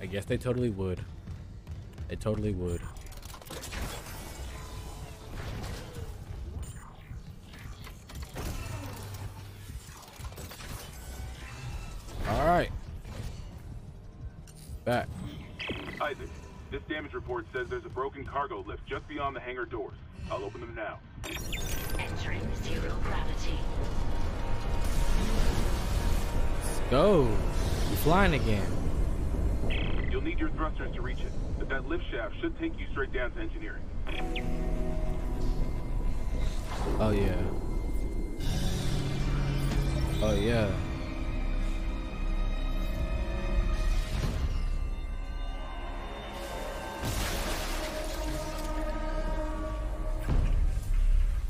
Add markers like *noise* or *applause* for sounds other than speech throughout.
I guess they totally would. They totally would. All right. Back. Isaac, this damage report says there's a broken cargo lift just beyond the hangar doors. I'll open them now. Entering zero gravity. Let's go. You flying again. Your thrusters to reach it, but that lift shaft should take you straight down to engineering. Oh yeah. Oh yeah.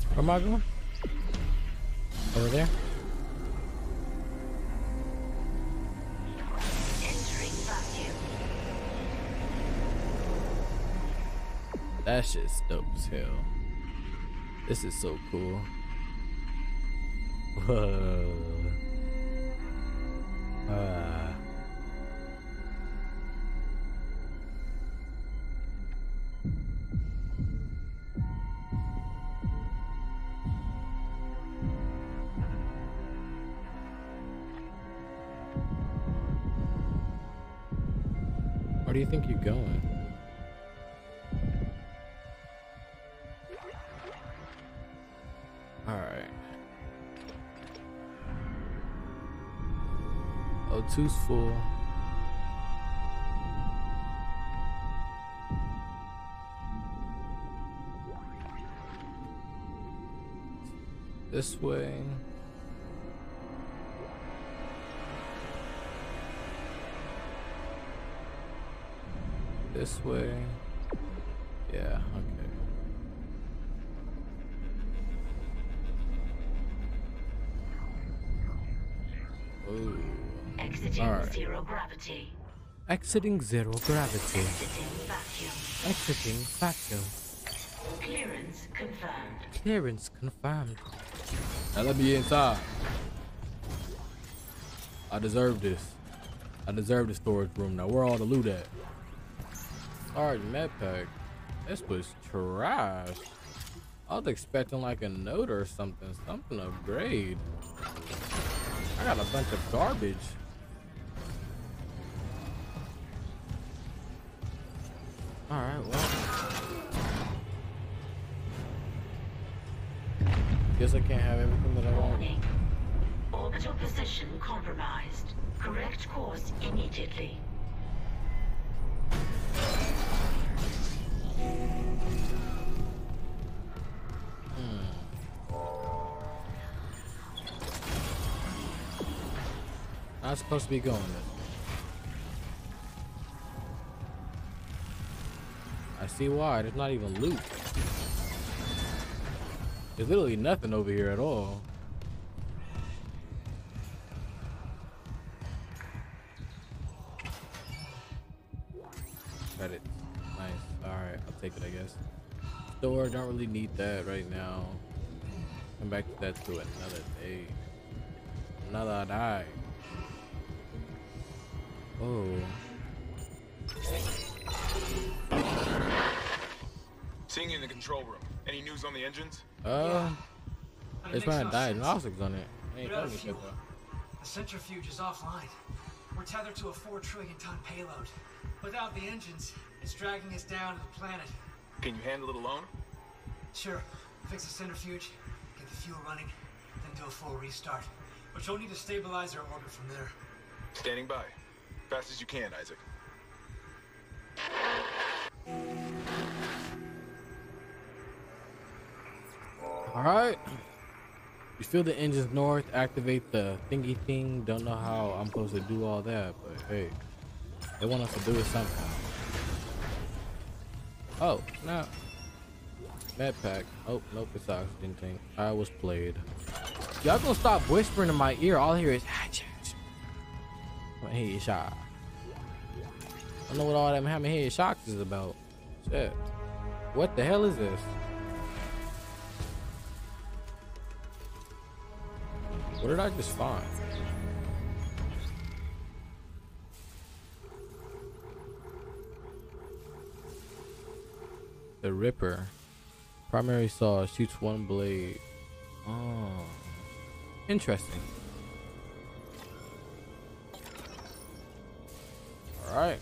Where am I going? Over there? That shit's dope as hell. This is so cool. Whoa. Ah. Where do you think you're going? O2's full. This way. This way. Yeah, okay. Gravity. Exiting zero gravity. Exiting vacuum. Exiting vacuum. Clearance confirmed. Clearance confirmed. Now let me inside. I deserve this. I deserve the storage room. Now where are all the loot at? Alright, med pack. This was trash. I was expecting like a note or something. Something of grade. I got a bunch of garbage. Guess I can't have everything that I want. Warning. Orbital position compromised. Correct course immediately. Hmm. Not supposed to be going there. I see why. There's not even loot. There's literally nothing over here at all. Credit. Nice. Alright, I'll take it, I guess. Store, don't really need that right now. Come back to that to another day. Another day. Oh. Seeing you in the control room. Any news on the engines? Uh, But it it's makes probably no diagnostics sense. on it. They ain't We're out telling of me shit fuel. The centrifuge is offline. We're tethered to a four trillion ton payload. Without the engines, it's dragging us down to the planet. Can you handle it alone? Sure, fix the centrifuge, get the fuel running, then do a full restart. But you'll need to stabilize our orbit from there. Standing by. Fast as you can, Isaac. All right. You feel the engines north, activate the thingy thing. Don't know how I'm supposed to do all that, but hey, they want us to do it somehow. Oh, no. Med pack. Oh, nope, it's oxygen tank. I was played. Y'all gonna stop whispering in my ear. All I hear is. Ah, hey, shot. I don't know what all that having head shocks is about. Shit. What the hell is this? What did I just find? The Ripper. Primary saw shoots one blade. Oh. Interesting. Alright.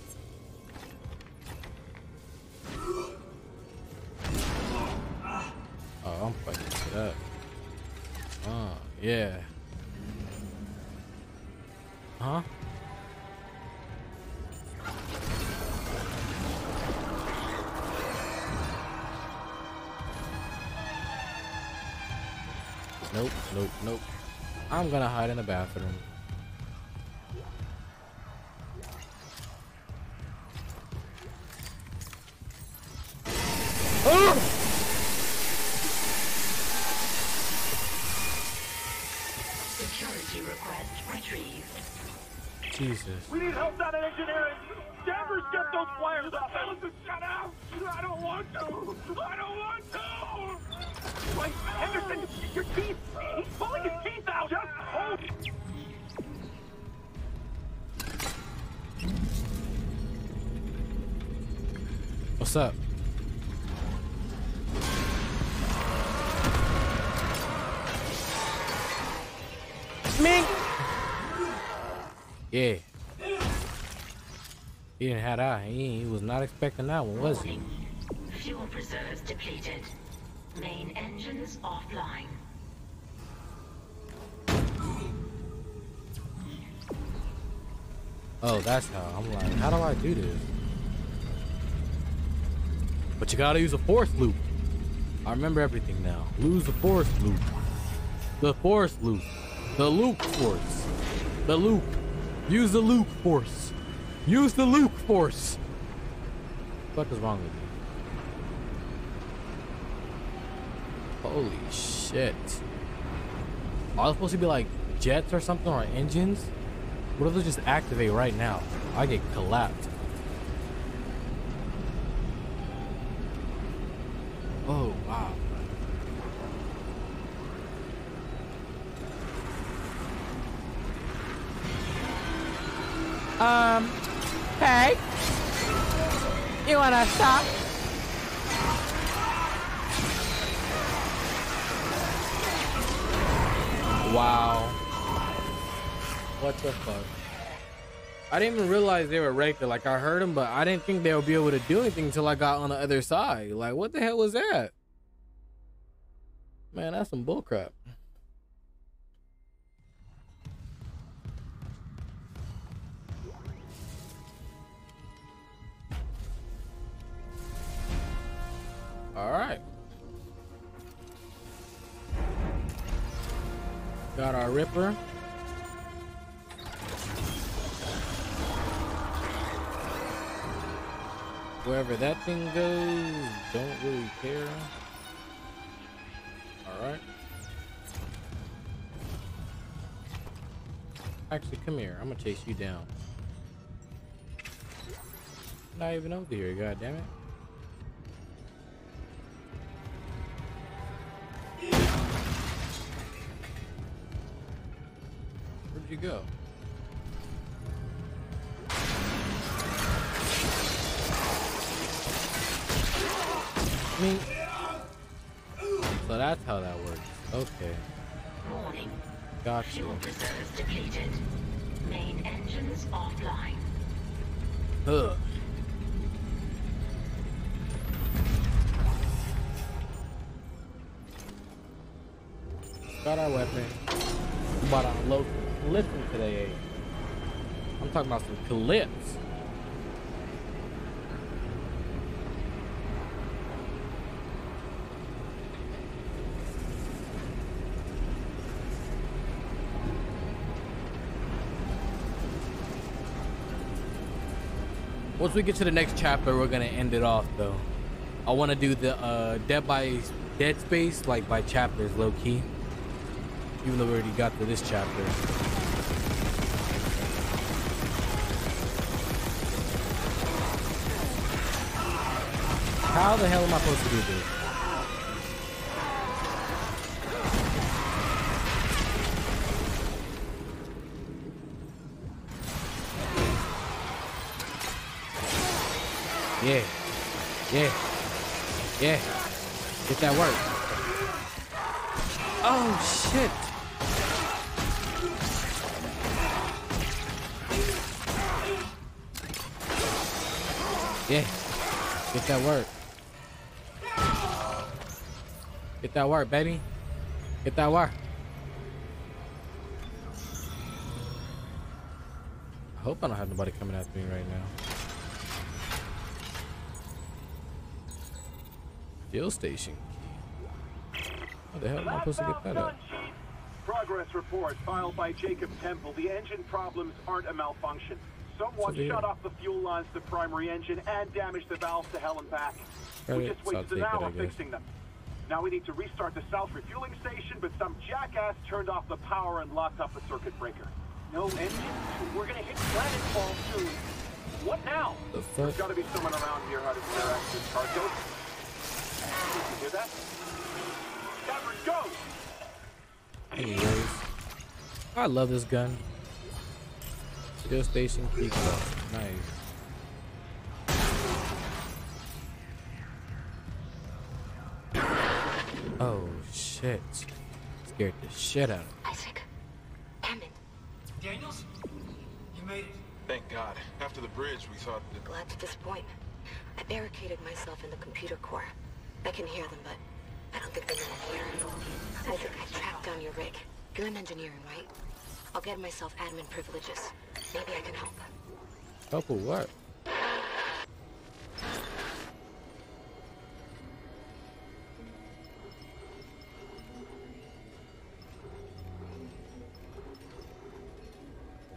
Oh, I'm fucking shit up. Oh, ah, yeah. Huh? Nope, nope, nope. I'm gonna hide in the bathroom. He didn't have that. He, he was not expecting that one, was he? Fuel reserves depleted. Main engines offline. Oh, that's how. I'm like, how do I do this? But you gotta use a force loop. I remember everything now. Lose the force loop. The force loop. The loop force. The loop. Use the loop force. Use the loop force. What What is wrong with you? Holy shit. Are they supposed to be like jets or something or engines? What if they just activate right now? I get collapsed. Stop? Wow. What the fuck? I didn't even realize they were there. Like I heard them, but I didn't think they would be able to do anything until I got on the other side. Like what the hell was that? Man, that's some bullcrap. All right. Got our Ripper. Wherever that thing goes, don't really care. Alright. Actually, come here. I'm gonna chase you down. Not even over here, god damn it. You go? I mean, so that's how that works. Okay, Warning. got you. Fuel reserves depleted. Main engines offline. Ugh. Got our weapon. But on low listen today. I'm talking about some clips. Once we get to the next chapter, we're gonna end it off though. I want to do the uh, Dead by Dead Space like by chapters, low key. Even though we already got to this chapter. How the hell am I supposed to do this? Yeah. Yeah. Yeah. Get that work. Oh shit. Yeah. Get that work. Get that work, baby. Get that work. I hope I don't have nobody coming after me right now. Fuel station. How the hell am I supposed to get that up? Progress report filed by Jacob Temple. The engine problems aren't a malfunction. Someone shut off the fuel lines to the primary engine and damaged the valves to hell and back. We just wasted an hour fixing them. Now we need to restart the south refueling station, but some jackass turned off the power and locked up the circuit breaker. No engine? We're gonna hit planetfall soon. What now? The There's gotta be someone around here how to clear access cargo. Did you hear that? Cameron, go! Anyways, I love this gun. Fuel station key card. Nice. Oh shit. Scared the shit out of me. Isaac. Hammond. Daniels? You made it. Thank God. After the bridge, we thought that... Glad to disappoint. I barricaded myself in the computer core. I can hear them, but I don't think they're gonna hear. Isaac, I tracked down your rig. You're in engineering, right? I'll get myself admin privileges. Maybe I can help. Help with what?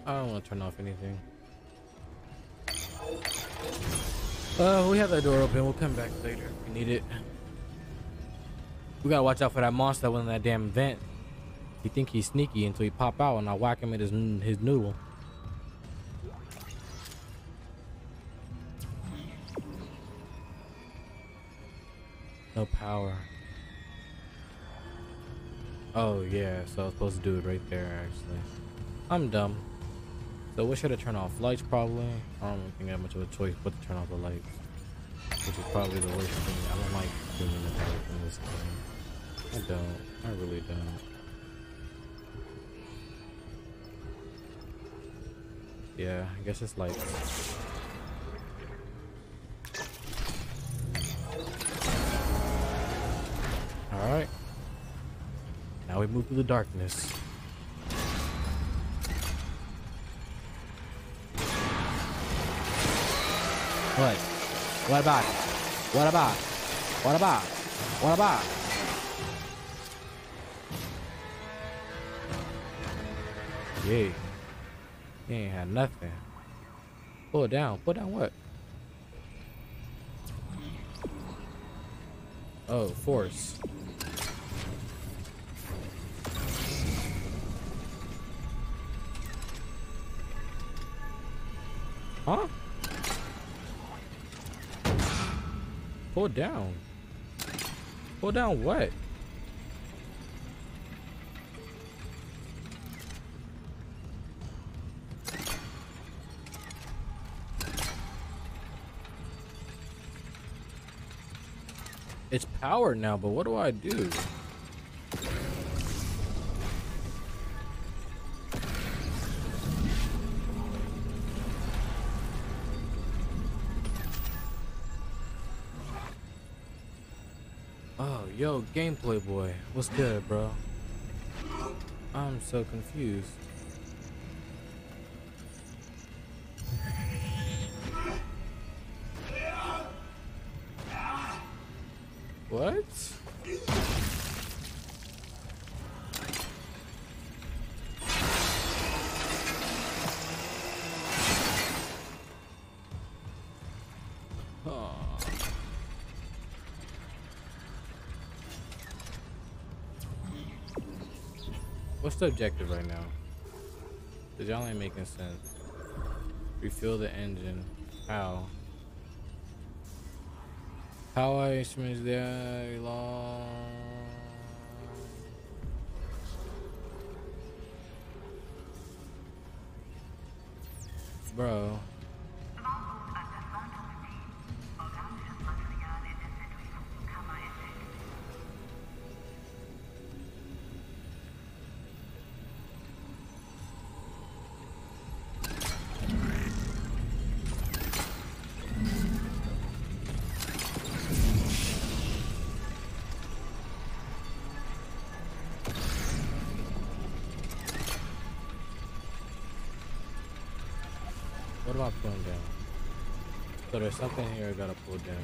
I don't want to turn off anything. Uh, we have that door open. We'll come back later if we need it. We gotta watch out for that monster that went in that damn vent. You think he's sneaky until he pop out and I whack him at his his noodle. No power. Oh yeah, so I was supposed to do it right there actually. I'm dumb. So what should I turn off? Lights probably. I don't think I have much of a choice but to turn off the lights. Which is probably the worst thing. I don't like doing the dark in this game. I don't. I really don't. Yeah, I guess it's lights. Alright. Now we move to the darkness. What? What about? What about? What about? What about? Yeah. He ain't had nothing. Pull it down. Pull down what? Oh, force. Huh? Pull down. Pull down what? It's powered now, but what do I do? Gameplay boy. What's good, bro? I'm so confused. What? What's the objective right now? Cause y'all ain't making sense. Refuel the engine. How? How I instruments there long. Bro. Am pulling down? So there's something here I gotta pull down.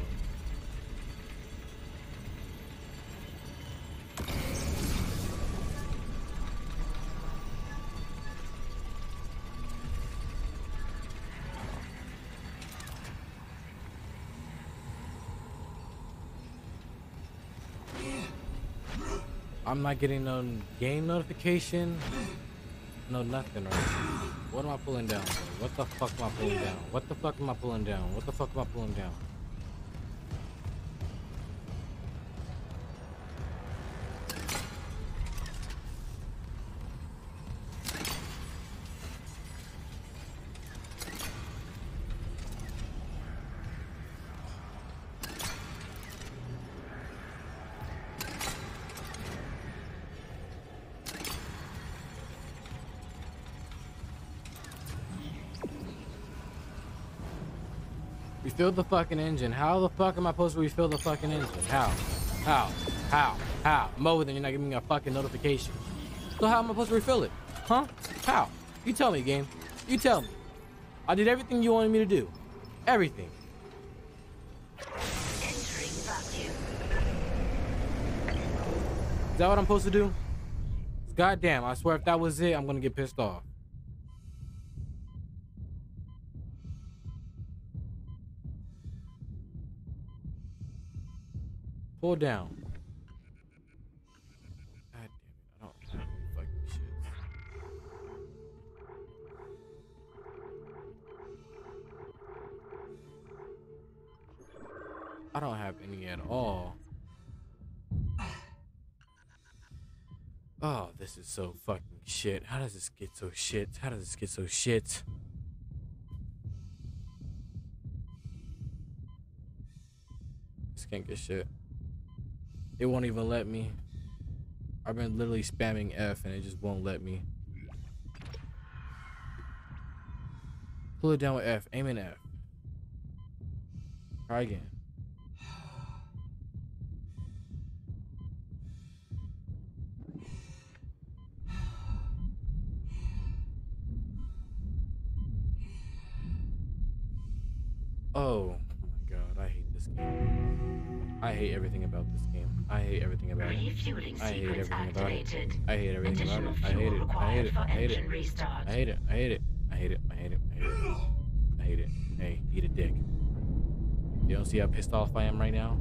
I'm not getting no game notification. No nothing right What am I pulling down? What the fuck am I pulling down? What the fuck am I pulling down? What the fuck am I pulling down? Refill the fucking engine. How the fuck am I supposed to refill the fucking engine? How? How? How? How? I'm over there, you're not giving me a fucking notification. So how am I supposed to refill it? Huh? How? You tell me, game. You tell me. I did everything you wanted me to do. Everything. Is that what I'm supposed to do? Goddamn, I swear if that was it, I'm gonna get pissed off. Down. God damn it, I don't have any fucking. I don't have any at all. Oh, this is so fucking shit. How does this get so shit? How does this get so shit? This can't get shit. It won't even let me. I've been literally spamming F and it just won't let me. Pull it down with F. Aim F. Try again. Oh my god, I hate this game. I hate everything about this game. I hate everything about it. I hate everything about it. I hate everything about it. I hate it. I hate it. I hate it. I hate it. I hate it. I hate it. I hate it. I hate it. I hate it. Hey, eat a dick. You don't see how pissed off I am right now?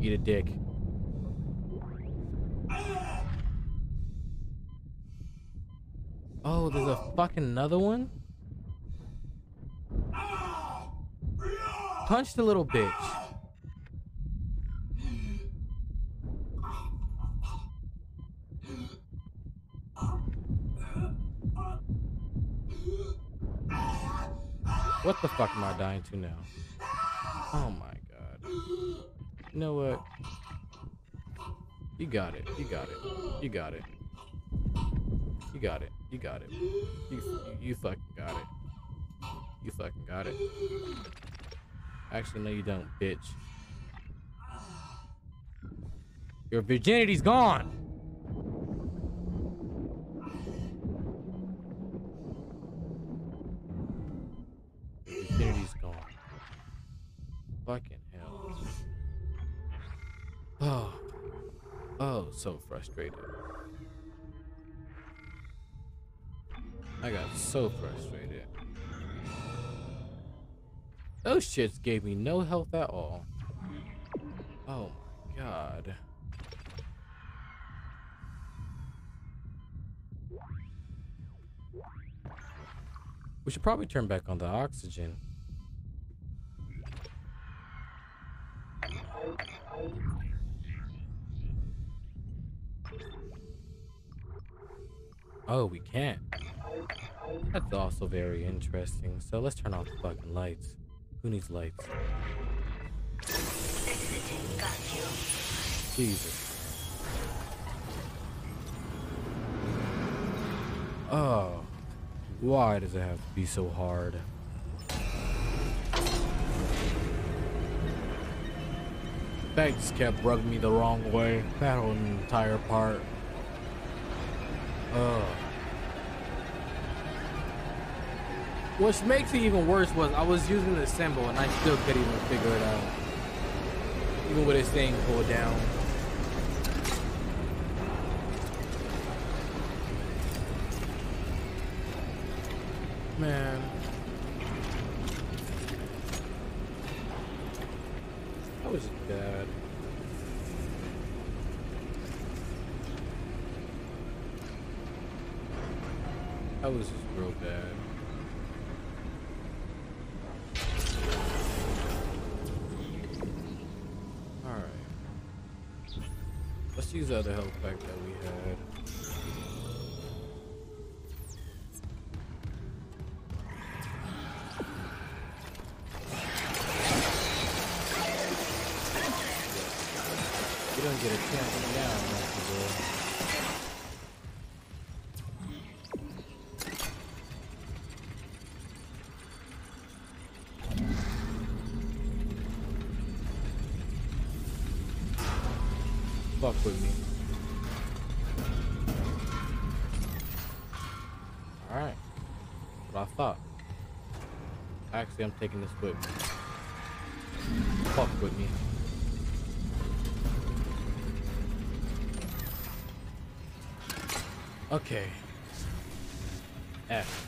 Eat a dick. Oh, there's a fucking another one? Punch the little bitch. What the fuck am I dying to now? Oh my god. You know what? You got it. You got it. You got it. You got it. You got it. You, you, you fucking got it. You fucking got it. Actually, no, you don't, bitch. Your virginity's gone. Frustrated. I got so frustrated. Those shits gave me no health at all. Oh my god. We should probably turn back on the oxygen. Oh, we can't. That's also very interesting. So let's turn off the fucking lights. Who needs lights? Jesus. Oh. Why does it have to be so hard? That just kept rubbing me the wrong way. That whole entire part. Oh. What makes it even worse was I was using the symbol and I still couldn't even figure it out. Even with this thing pulled down. Fuck with me. Alright. What I thought. Actually, I'm taking this with me. Fuck with me. Okay. F.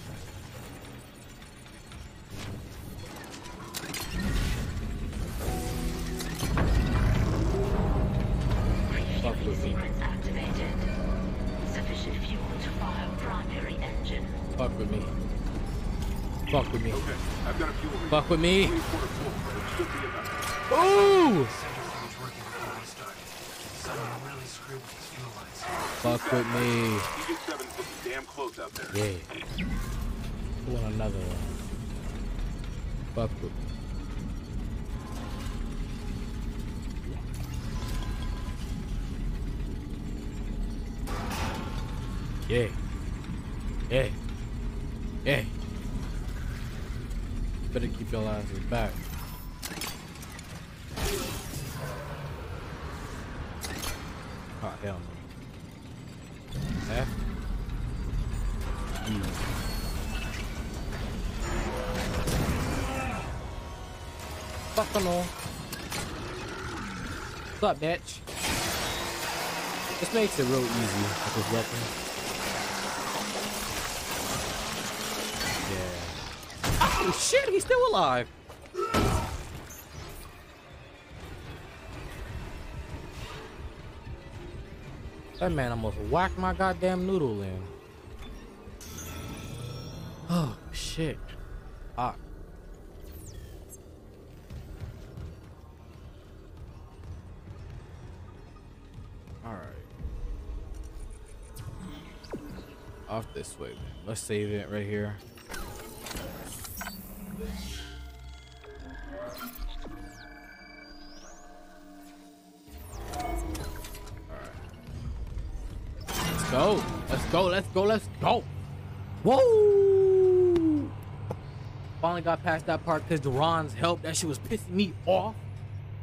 these fuel lines. Fuck with me. Aegis 7's looking damn close out there. Yeah. Doing another one. Fuck with me. Asses back. Oh, hell no. F. E. Fuck no. What's up, bitch? This makes it real easy with this weapon. Yeah. Oh shit, he's still alive. That man almost whacked my goddamn noodle in. Oh shit. Ah. Alright. Off this way, man. Let's save it right here. Go. Let's go. Let's go. Let's go. Whoa! Finally got past that part because Duran's help. That shit was pissing me off.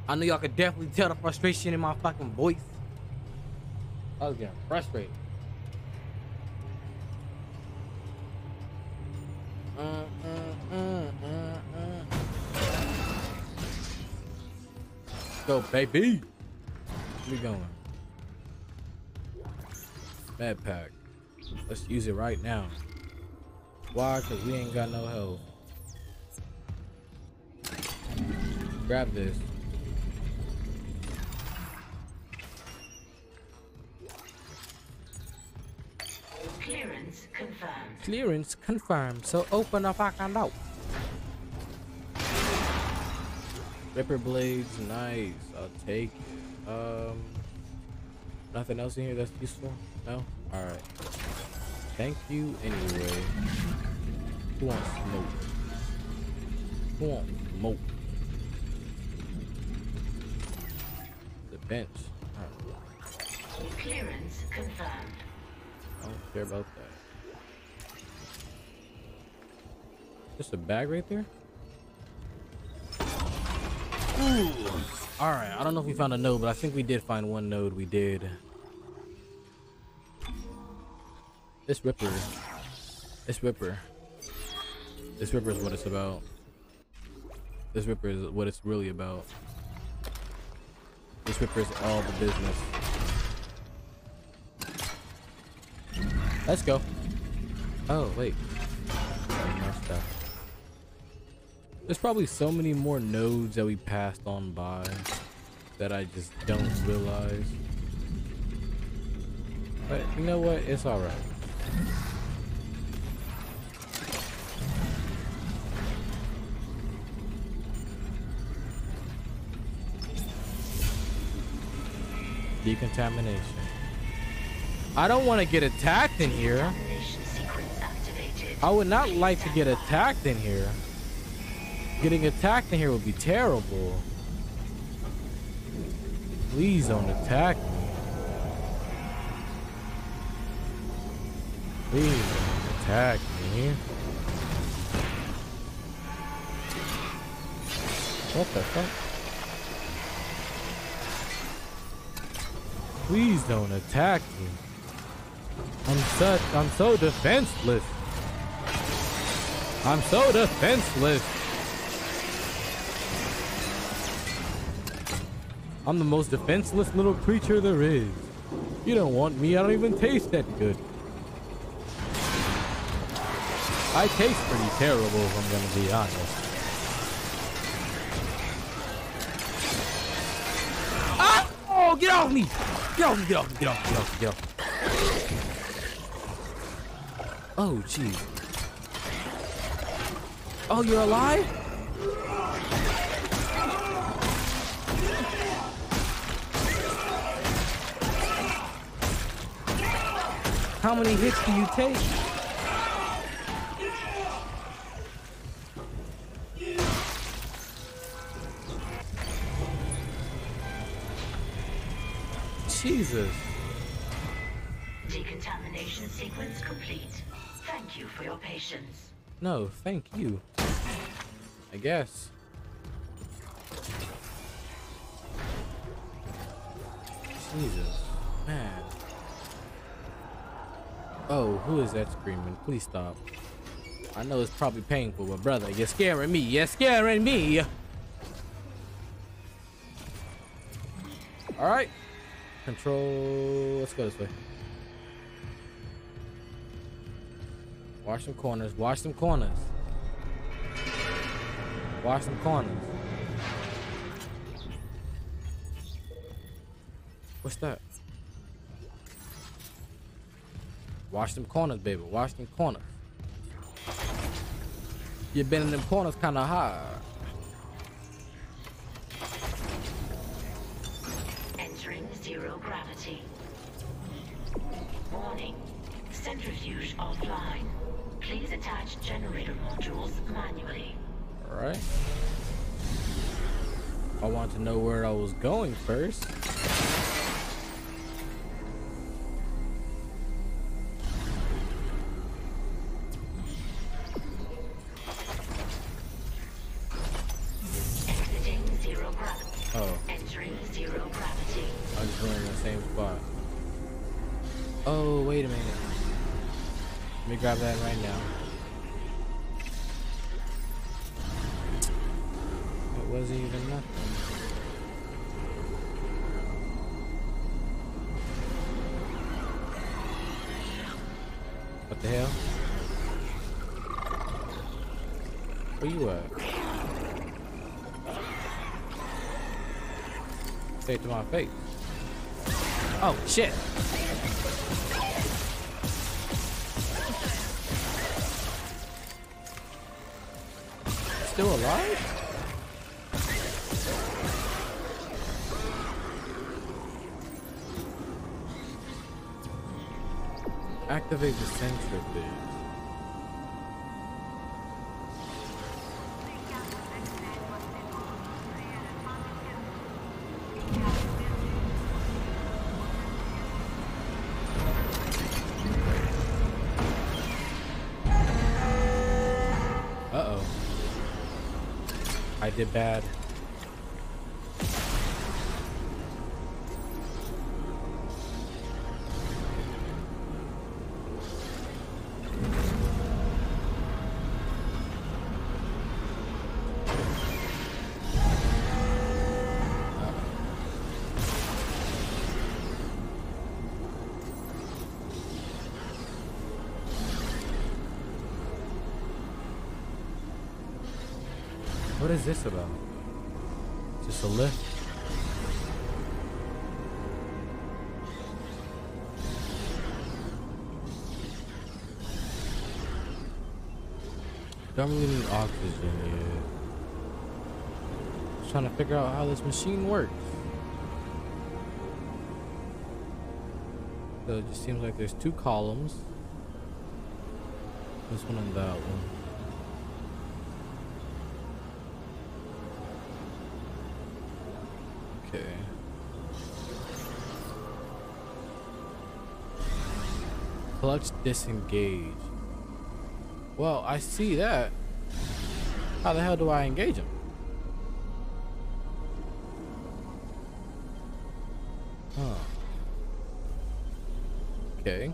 I know y'all could definitely tell the frustration in my fucking voice. I was getting frustrated. Mm, mm, mm, mm, mm. Go, baby. We going? Med pack. Let's use it right now. Why? Because we ain't got no health. Grab this. Clearance confirmed. Clearance confirmed. So open the fucking door. Ripper blades, nice. I'll take. it. Um, nothing else in here that's useful. No. All right. Thank you anyway. Who wants smoke? Who wants smoke? The bench. Alright. Clearance confirmed. I don't care about that. Just a bag right there? Ooh. Alright, I don't know if we found a node, but I think we did find one node. We did. This Ripper. This Ripper. This Ripper is what it's about. This Ripper is what it's really about. This Ripper is all the business. Let's go. Oh, wait. There's probably so many more nodes that we passed on by that I just don't realize. But you know what? It's alright. Decontamination. I don't want to get attacked in here. I would not like to get attacked in here. Getting attacked in here would be terrible. Please don't attack me. Please don't attack me. What the fuck? Please don't attack me. I'm such I'm so defenseless. I'm so defenseless. I'm the most defenseless little creature there is. You don't want me, I don't even taste that good. I taste pretty terrible if I'm gonna be honest. Ah! Oh, get off me! Get off me, get off me, get off me, get off me, get off me. Oh, jeez. Oh, you're alive? How many hits do you take? Jesus. Decontamination sequence complete. Thank you for your patience. No, thank you. I guess. Jesus. Man. Oh, who is that screaming? Please stop. I know it's probably painful, but brother, you're scaring me. You're scaring me. All right. Control. Let's go this way. Watch some corners. Watch some corners. Watch some corners. What's that? Watch them corners, baby. Watch them corners. You been in them corners kind of hard. Zero gravity. Warning. Centrifuge offline. Please attach generator modules manually. All right. I want to know where I was going first. To my face. Oh shit! Still alive? Activate the centrifuge. Did bad. What is this about? Just a lift? Don't really need oxygen yet. Just trying to figure out how this machine works. So it just seems like there's two columns. This one and that one. Disengage. Well, I see that. How the hell do I engage him? Huh. Okay.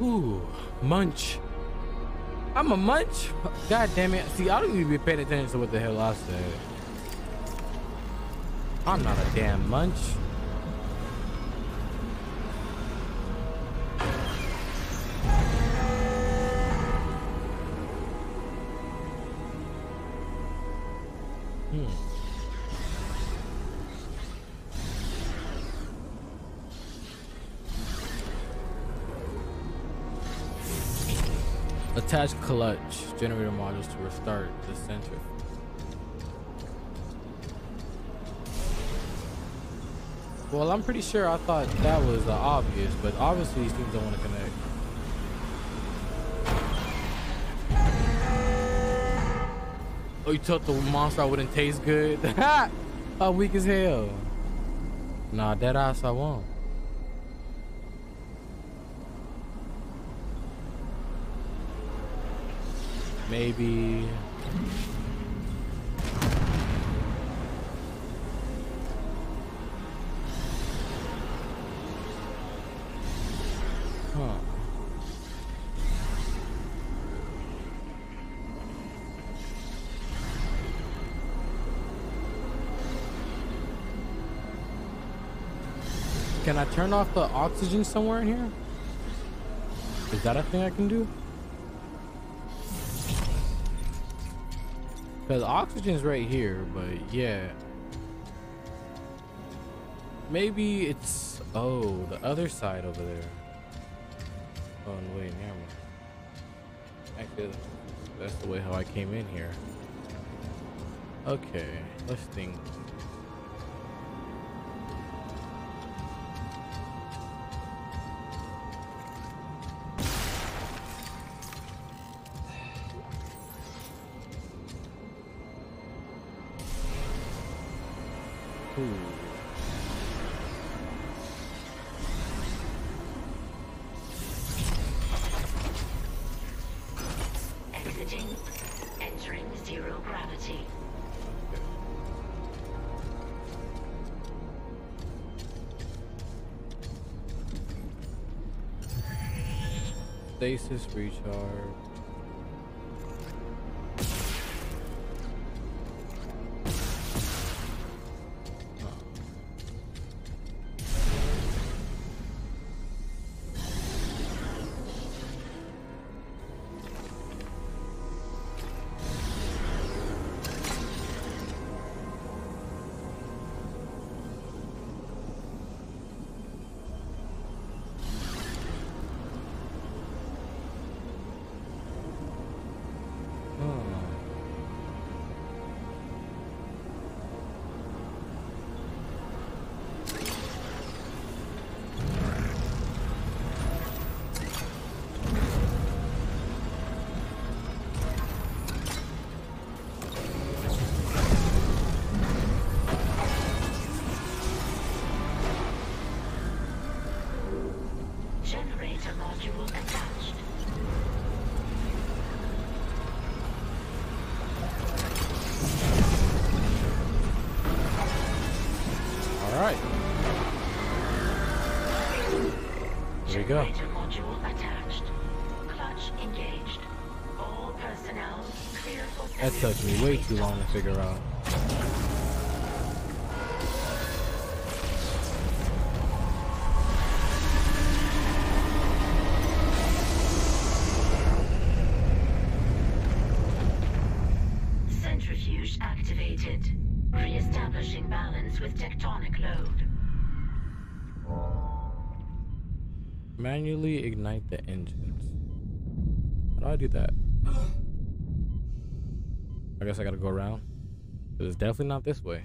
Ooh, munch. I'm a munch? God damn it. See, I don't even be paying attention to what the hell I said. I'm not a damn munch. Attach clutch generator modules to restart the center. Well, I'm pretty sure I thought that was uh, obvious, but obviously these things don't want to connect. Oh, you thought the monster I wouldn't taste good? *laughs* How weak as hell. Nah, dead ass I won't. Maybe. Can I turn off the oxygen somewhere in here? Is that a thing I can do? Because oxygen's right here, but yeah. Maybe it's, oh, the other side over there. Oh, no, wait, never mind. Actually, that's the way how I came in here. Okay, let's think. Exiting. Entering zero gravity. Stasis recharge. Too long to figure out. activated. Re-establishing balance with tectonic load. Manually ignite the engines. How do I do that? I guess I gotta go around. Cause it's definitely not this way.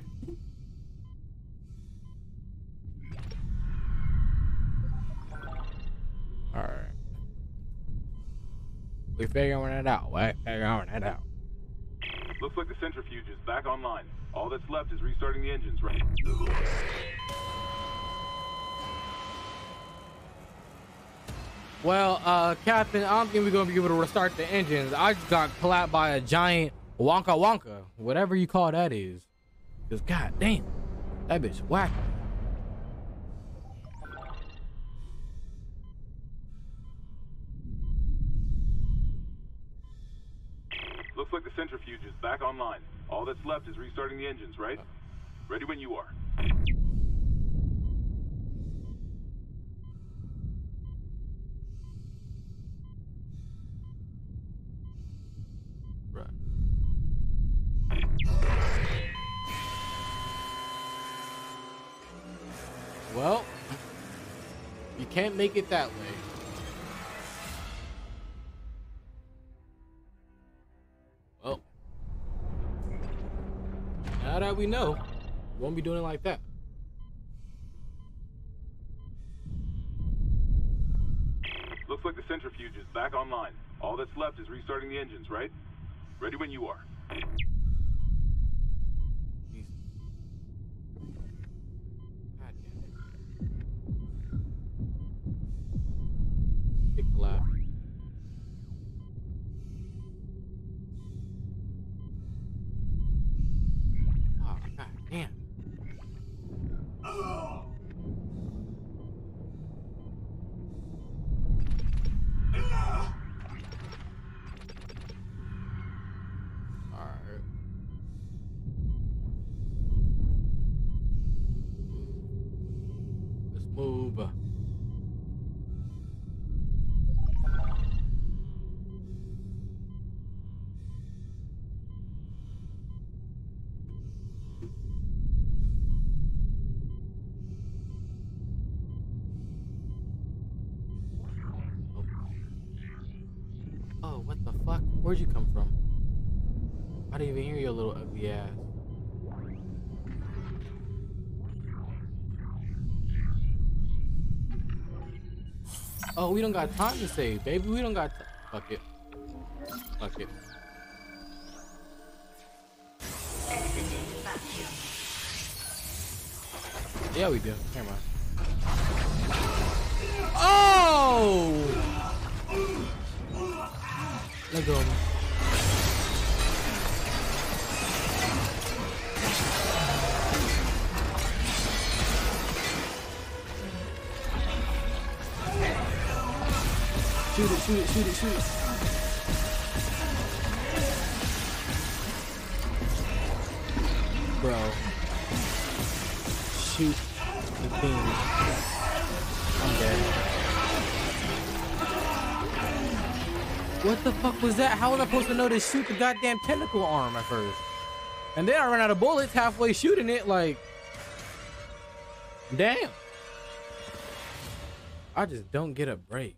Alright. We're figuring it out, right? Figuring it out. Looks like the centrifuge is back online. All that's left is restarting the engines, right? Well, uh, Captain, I don't think we're gonna be able to restart the engines. I just got clapped by a giant Wonka Wonka, whatever you call that is. Cause god damn, that bitch whack. Looks like the centrifuge is back online. All that's left is restarting the engines, right? Ready when you are. Well, you can't make it that way. Well, now that we know, we won't be doing it like that. Looks like the centrifuge is back online. All that's left is restarting the engines, right? Ready when you are. Oh, we don't got time to save, baby. We don't got. Fuck it. Fuck it. Yeah, we do. Never mind. Oh! Let go. Shoot it, shoot it, shoot it, shoot it. Bro. Shoot the thing. I'm dead. What the fuck was that? How was I supposed to know to shoot the goddamn tentacle arm at first? And then I ran out of bullets halfway shooting it, like. Damn. I just don't get a break.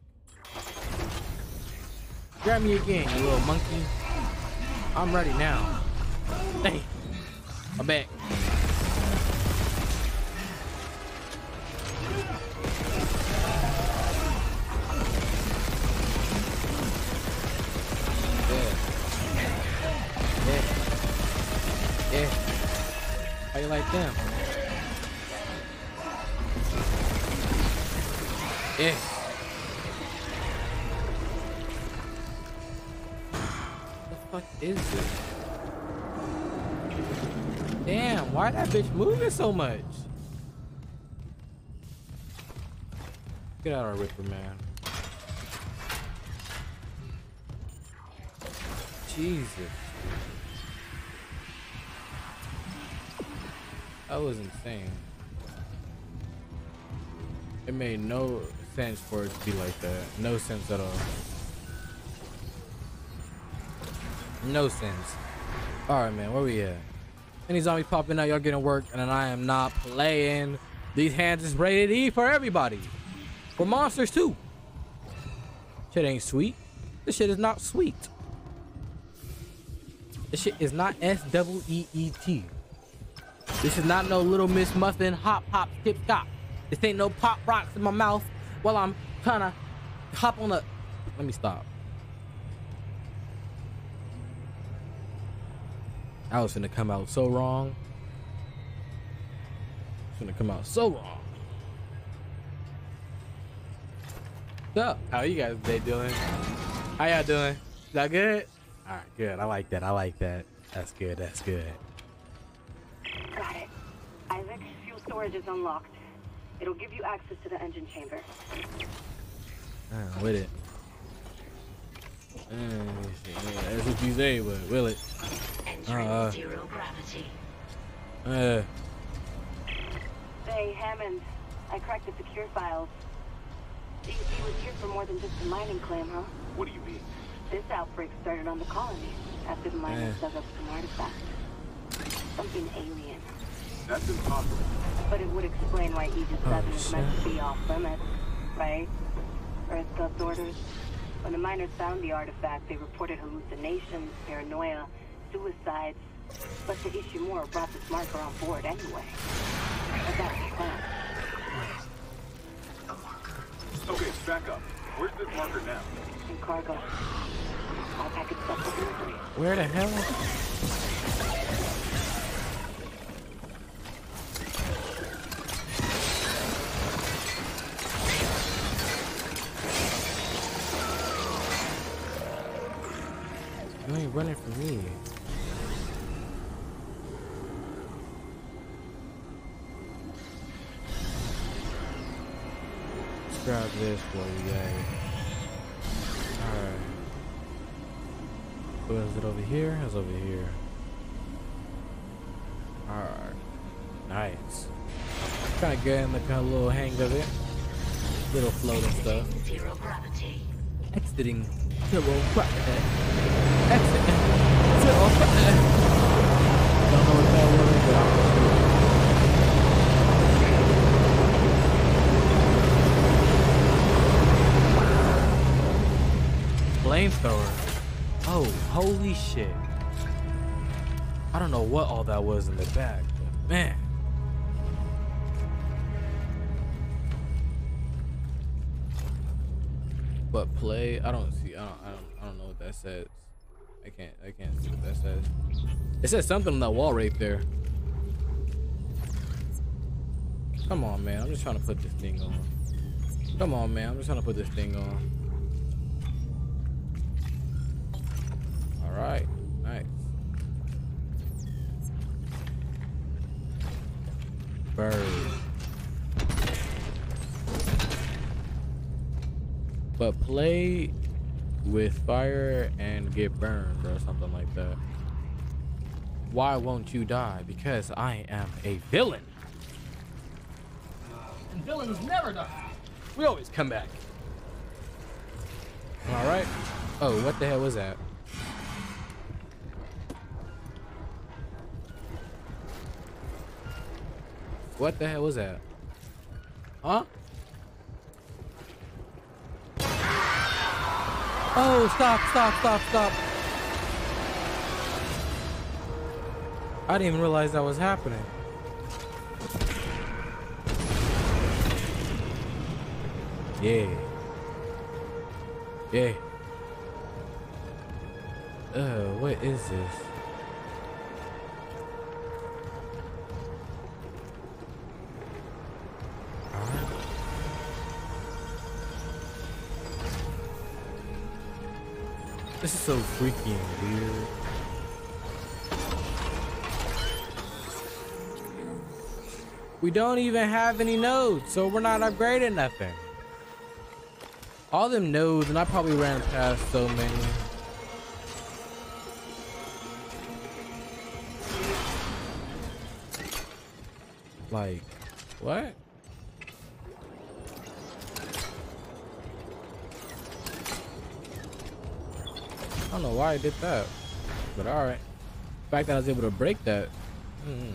Grab me again, you little monkey. I'm ready now. Damn. I'm back. Like them? Yeah. Why that bitch moving so much? Get out of our Ripper, man. Jesus. That was insane. It made no sense for it to be like that. No sense at all. No sense. Alright, man, where we at? Any zombies popping out, y'all getting work, and I am not playing. These hands is rated E for everybody. For monsters too. Shit ain't sweet. This shit is not sweet. This shit is not S double E E T. This is not no little Miss Muffin hop hop skip top. This ain't no pop rocks in my mouth while I'm trying to hop on a. Let me stop. I was gonna come out so wrong. It's gonna come out so wrong. So, how you guys today doing? How y'all doing? Is that good? All right, good. I like that. I like that. That's good. That's good. Got it. Isaac, fuel storage is unlocked. It'll give you access to the engine chamber. Uh, with it. Uh, yeah, that's what you say, but will it? Entering Uh, zero gravity. Uh, Say, Hammond, I cracked the secure files. DC was here for more than just a mining claim, huh? What do you mean? This outbreak started on the colony after the miners Eh. dug up some artifacts. Something alien. That's impossible. But it would explain why Aegis Oh, 7 is meant to be off limits, right? Earth Club's orders. When the miners found the artifact, they reported hallucinations, paranoia, suicides. But the Ishimura brought this marker on board anyway. But that's the plan. Okay, back up. Where's this marker now? In cargo. All packaged up for delivery. where the hell? You ain't running from me. Let's grab this for you guys. Alright. So is it over here? It's over here. Alright. Nice. Kind of getting the kind of little hang of it. Little floating stuff. Exiting zero gravity. Exiting zero gravity. Flamethrower. Oh, holy shit. I don't know what all that was in the back, but man. But play, I don't see. I don't. I don't. I don't know what that says. I can't. I can't see what that says. It says something on that wall right there. Come on, man. I'm just trying to put this thing on. Come on, man. I'm just trying to put this thing on. All right. Nice. Bird. But play with fire and get burned or something like that. Why won't you die? Because I am a villain. And villains never die. We always come back. All right. Oh, what the hell was that? What the hell was that? Huh? Oh, stop, stop, stop, stop. I didn't even realize that was happening. Yeah. Yeah. Uh, what is this? This is so freaky and weird. We don't even have any nodes, so we're not upgrading nothing. All them nodes, and I probably ran past so many. Like, what? Don't know why I did that, but all right. The fact that I was able to break that, Mm.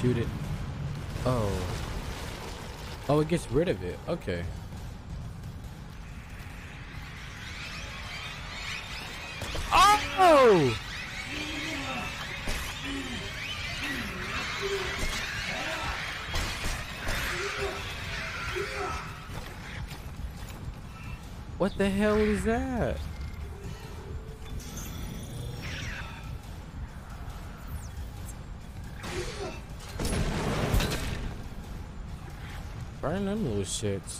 Shoot it. Oh. Oh, it gets rid of it. Okay. Oh! What the hell is that? Burn them little shits.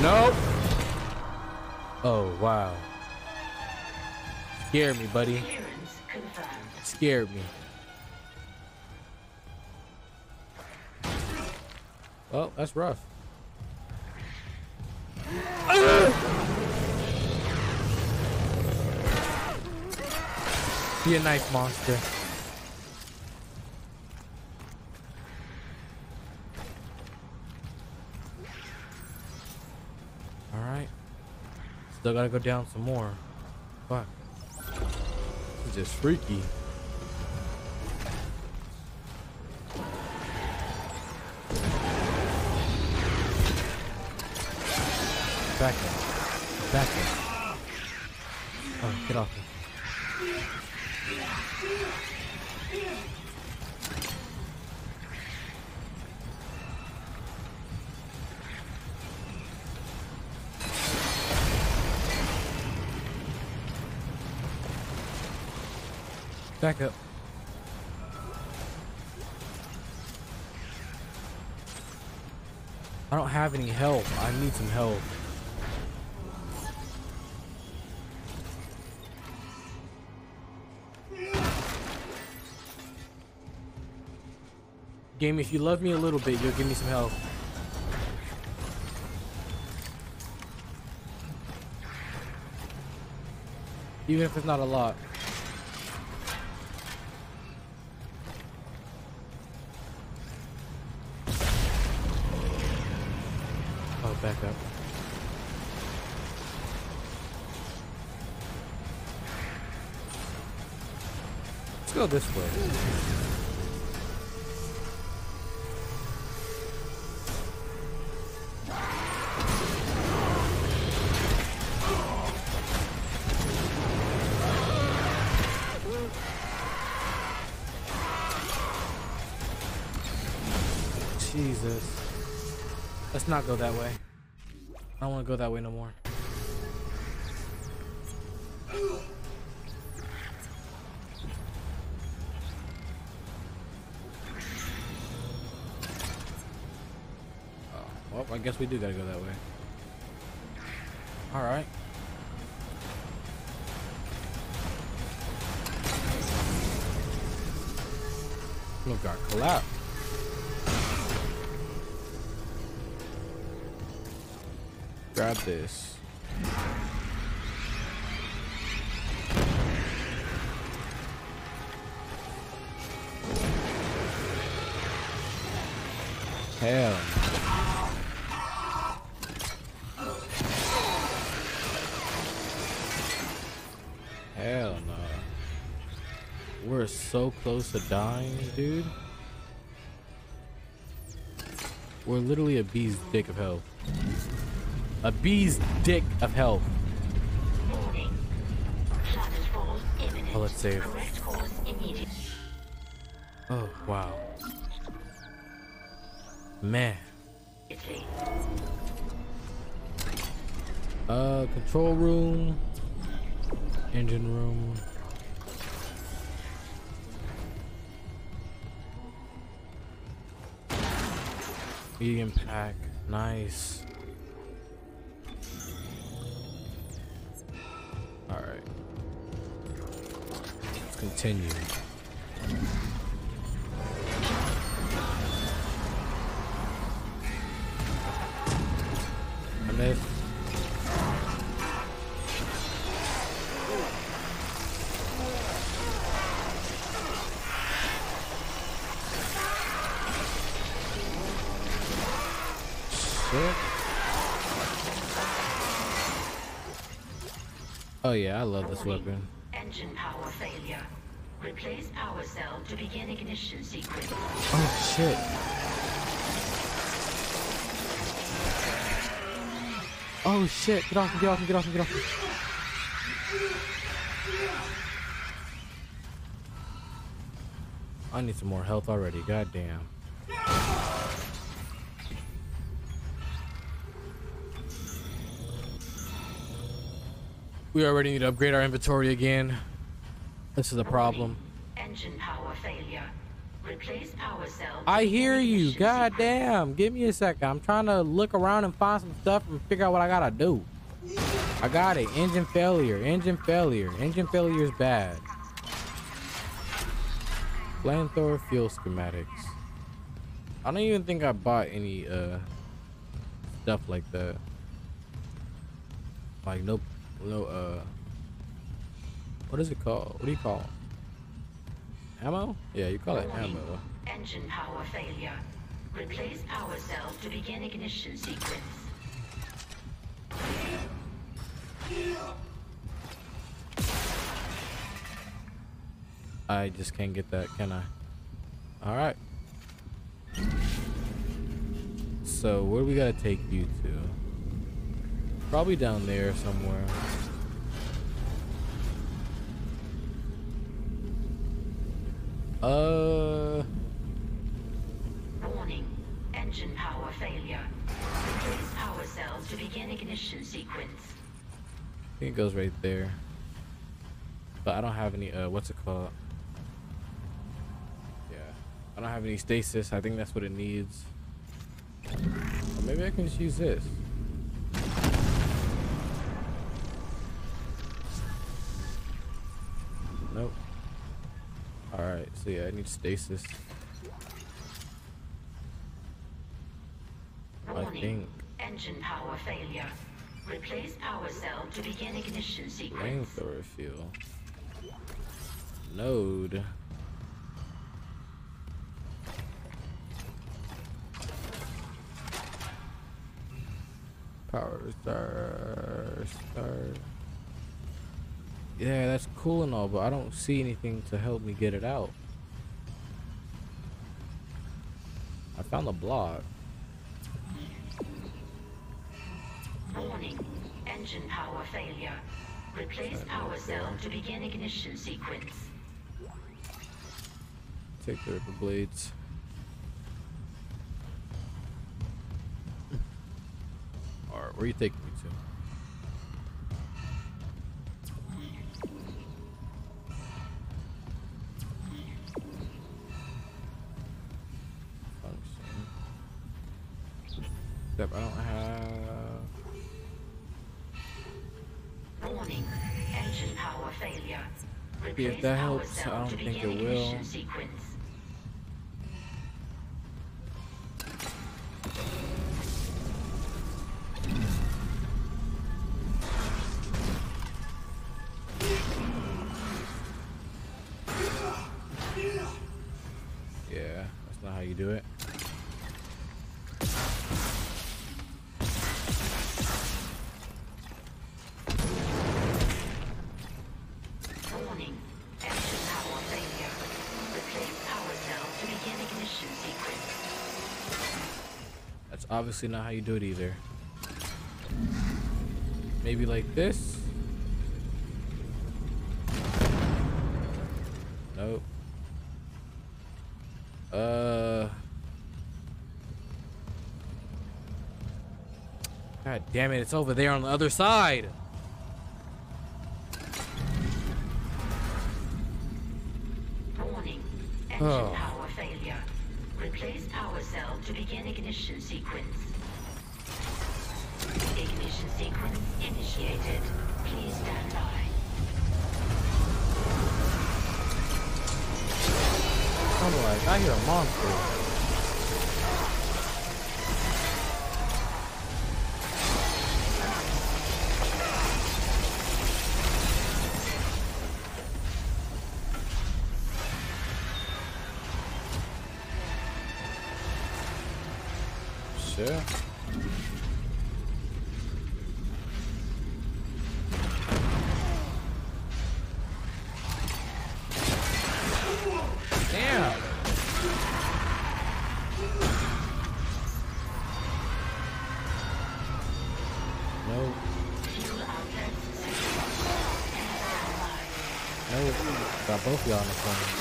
Nope. Oh, wow. Scared me, buddy. Scared me. Well, that's rough. Be a nice monster. Alright. Still gotta go down some more. Fuck. This is just freaky. Back up. Back up. Oh, get off me. Back up. I don't have any help. I need some help. Game, if you love me a little bit, you'll give me some help. Even if it's not a lot. Oh, back up. Let's go this way. Let's not go that way. I don't want to go that way no more. Oh, well, I guess we do gotta go that way. All right. Look, got collapsed. Grab this. Hell. Hell no. We're so close to dying, dude. We're literally a bee's dick of health. A bee's dick of health. Warning. Planetfall imminent. Oh, let's save. Correct course immediate. Oh, wow. Man. Uh, control room. Engine room. Medium pack. Nice. Continue. I missed. Oh yeah, I love this weapon. Engine power failure. Replace power cell to begin ignition sequence. Oh shit. Oh shit, get off me, get off me, get off me, get off me. I need some more health already, goddamn. We already need to upgrade our inventory again. This is a problem. Engine power failure. Replace power cell. I hear you. God damn. Give me a second. I'm trying to look around and find some stuff and figure out what I gotta do. I got it. Engine failure. Engine failure. Engine failure is bad. Flamethrower fuel schematics. I don't even think I bought any uh stuff like that. Like no no uh what is it called? What do you call it? Ammo? Yeah, you call it ammo. Engine power failure. Replace power cell to begin ignition sequence. I just can't get that, can I? All right. So where do we gotta take you to? Probably down there somewhere. Uh, Warning. Engine power failure. Replace power cells to begin ignition sequence. I think it goes right there. But I don't have any. Uh, what's it called? Yeah, I don't have any stasis. I think that's what it needs. Or maybe I can just use this. So yeah, I need stasis. I think Engine power failure. Replace power cell to begin ignition sequence. flamethrower fuel. Node. Power star, star. Yeah, that's cool and all, but I don't see anything to help me get it out. Found the block. Warning. Engine power failure. Replace power cell to begin ignition sequence. Take the ripper blades. Alright, where are you taking me to? I don't think it will. Obviously not how you do it either. Maybe like this? Nope. Uh. God damn it, it's over there on the other side. I'm like, I hear a monster. Got both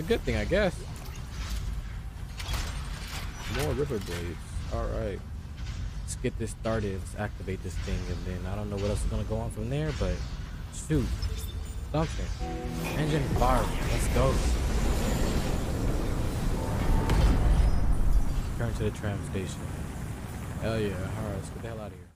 a good thing, I guess. More ripper blades. Alright. Let's get this started. Let's activate this thing, and then I don't know what else is gonna go on from there, but shoot. Something. Engine fire. Let's go. Turn to the tram station. Hell yeah. Alright, let's get the hell out of here.